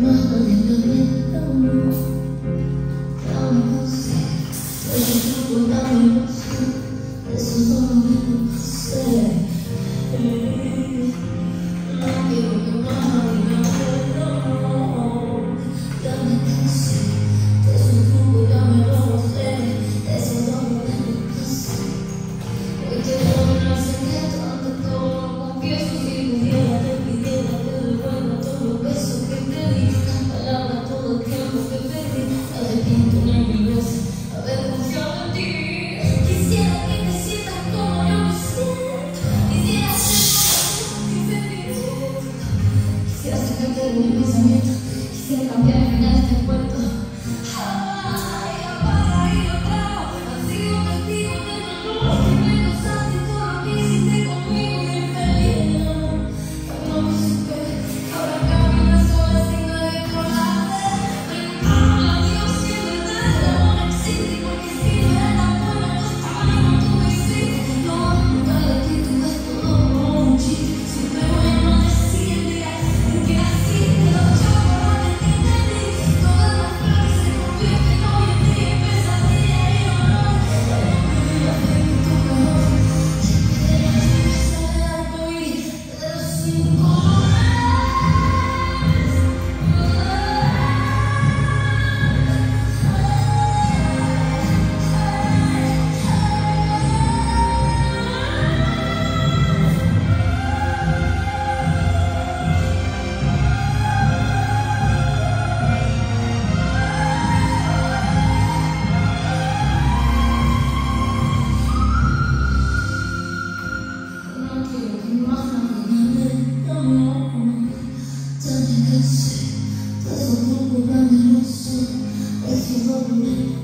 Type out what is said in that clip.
Más valiendo bien ますので、南部 Thank you.